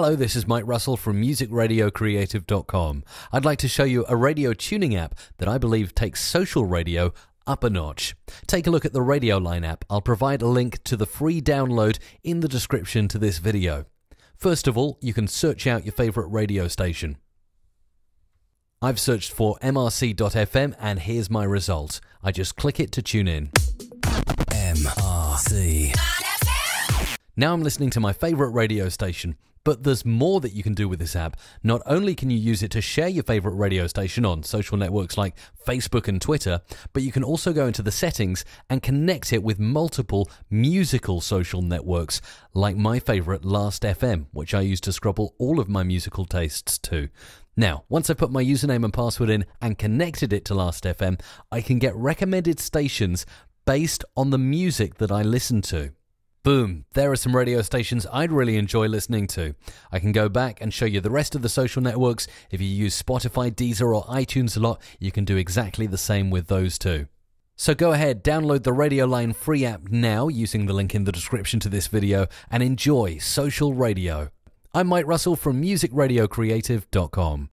Hello, this is Mike Russell from musicradiocreative.com. I'd like to show you a radio tuning app that I believe takes social radio up a notch. Take a look at the Radioline app. I'll provide a link to the free download in the description to this video. First of all, you can search out your favorite radio station. I've searched for mrc.fm and here's my result. I just click it to tune in. MRC. Now I'm listening to my favorite radio station. But there's more that you can do with this app. Not only can you use it to share your favorite radio station on social networks like Facebook and Twitter, but you can also go into the settings and connect it with multiple musical social networks like my favorite Last FM, which I use to scrobble all of my musical tastes to. Now, once I've put my username and password in and connected it to Last FM, I can get recommended stations based on the music that I listen to. Boom, there are some radio stations I'd really enjoy listening to. I can go back and show you the rest of the social networks. If you use Spotify, Deezer, or iTunes a lot, you can do exactly the same with those too. So go ahead, download the Radioline free app now using the link in the description to this video and enjoy social radio. I'm Mike Russell from musicradiocreative.com.